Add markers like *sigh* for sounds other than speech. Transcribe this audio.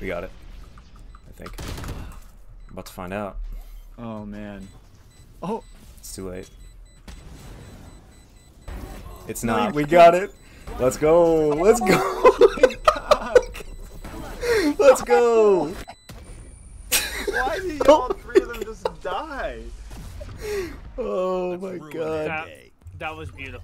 We got it. I think. I'm about to find out. Oh man. Oh, It's too late. It's not. We got it. Let's go. Let's go. *laughs* Oh, Let's go. why did all oh three of them just die? Oh my god. That, that was beautiful.